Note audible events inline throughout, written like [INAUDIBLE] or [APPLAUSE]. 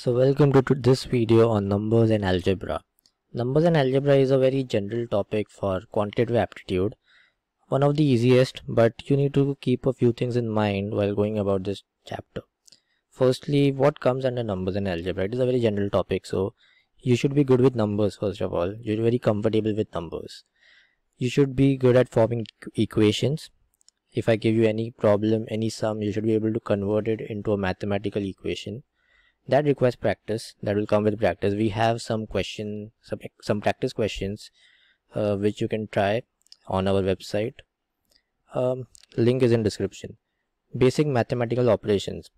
So welcome to, this video on numbers and algebra. Numbers and algebra is a very general topic for quantitative aptitude. One of the easiest but you need to keep a few things in mind while going about this chapter. Firstly, what comes under numbers and algebra? It is a very general topic so you should be good with numbers first of all. You're very comfortable with numbers. You should be good at forming equations. If I give you any problem, any sum, you should be able to convert it into a mathematical equation that requires practice that will come with practice. We have some question some some practice questions uh, which you can try on our website. Um, link is in description. Basic mathematical operations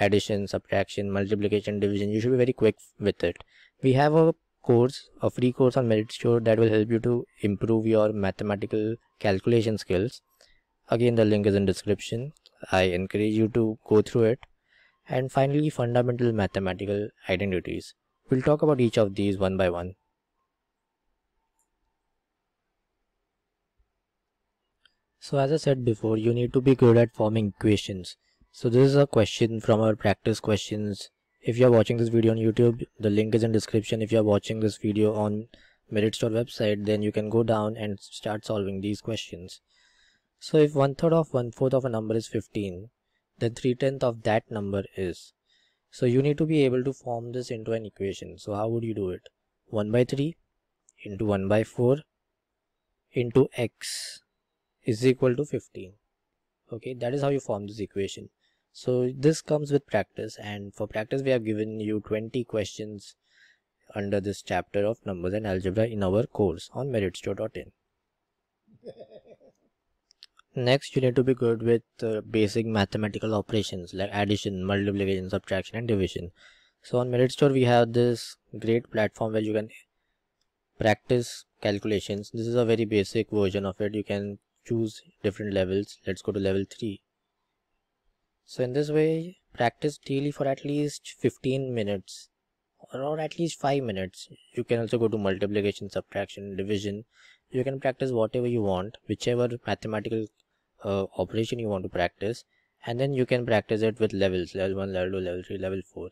addition subtraction multiplication division you should be very quick with it. We have a course a free course on Meritstore that will help you to improve your mathematical calculation skills. Again the link is in description. I encourage you to go through it and finally fundamental mathematical identities. We'll talk about each of these one by one. So as I said before, you need to be good at forming equations. So this is a question from our practice questions. If you are watching this video on YouTube, the link is in description. If you are watching this video on Meritstore website, then you can go down and start solving these questions. So if one third of one fourth of a number is 15, then 3 tenth of that number is. So you need to be able to form this into an equation. So how would you do it? 1 by 3 into 1 by 4 into x is equal to 15. Okay, that is how you form this equation. So this comes with practice and for practice we have given you 20 questions under this chapter of numbers and algebra in our course on meritstore.in. [LAUGHS] Next, you need to be good with uh, basic mathematical operations like addition, multiplication, subtraction, and division. So on Meritstore, we have this great platform where you can practice calculations. This is a very basic version of it. You can choose different levels. Let's go to level 3. So in this way, practice daily for at least 15 minutes or at least 5 minutes. You can also go to multiplication, subtraction, division. You can practice whatever you want, whichever mathematical uh, operation you want to practice and then you can practice it with levels level 1 level 2 level 3 level 4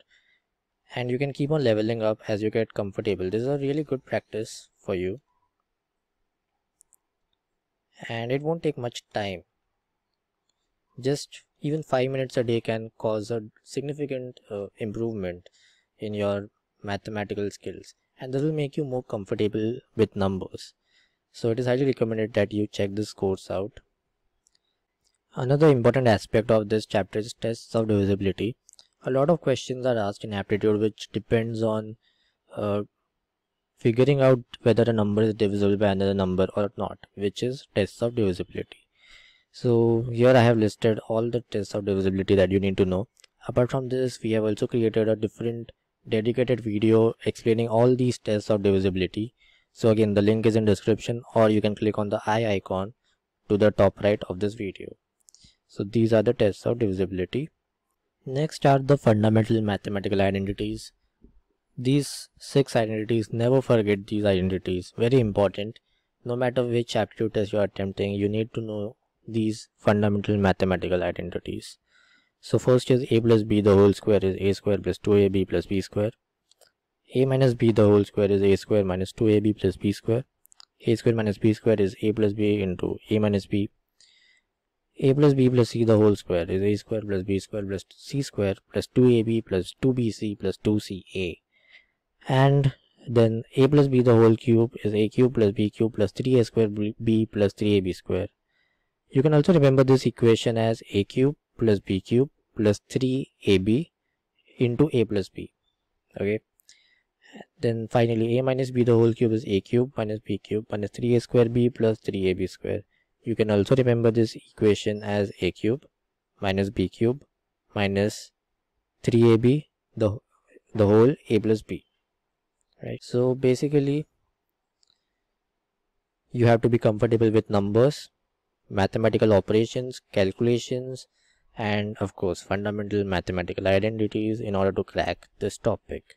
and you can keep on leveling up as you get comfortable. This is a really good practice for you. And it won't take much time. Just even 5 minutes a day can cause a significant uh, improvement in your mathematical skills. And this will make you more comfortable with numbers. So it is highly recommended that you check this course out Another important aspect of this chapter is tests of divisibility. A lot of questions are asked in aptitude which depends on uh, figuring out whether a number is divisible by another number or not, which is tests of divisibility. So here I have listed all the tests of divisibility that you need to know. Apart from this, we have also created a different dedicated video explaining all these tests of divisibility. So again, the link is in description or you can click on the eye icon to the top right of this video. So these are the tests of divisibility. Next are the fundamental mathematical identities. These six identities, never forget these identities, very important. No matter which aptitude test you are attempting, you need to know these fundamental mathematical identities. So first is a plus b the whole square is a square plus 2ab plus b square. a minus b the whole square is a square minus 2ab plus b square. a square minus b square is a plus b into a minus b a plus b plus c the whole square is a square plus b square plus c square plus 2ab plus 2bc plus 2ca and then a plus b the whole cube is a cube plus b cube plus 3a square b plus 3ab square. You can also remember this equation as a cube plus b cube plus 3ab into a plus b. Okay. Then finally a minus b the whole cube is a cube minus b cube minus 3a square b plus 3ab square you can also remember this equation as a cube minus b cube minus 3ab the the whole a plus b right? So basically you have to be comfortable with numbers mathematical operations calculations and of course fundamental mathematical identities in order to crack this topic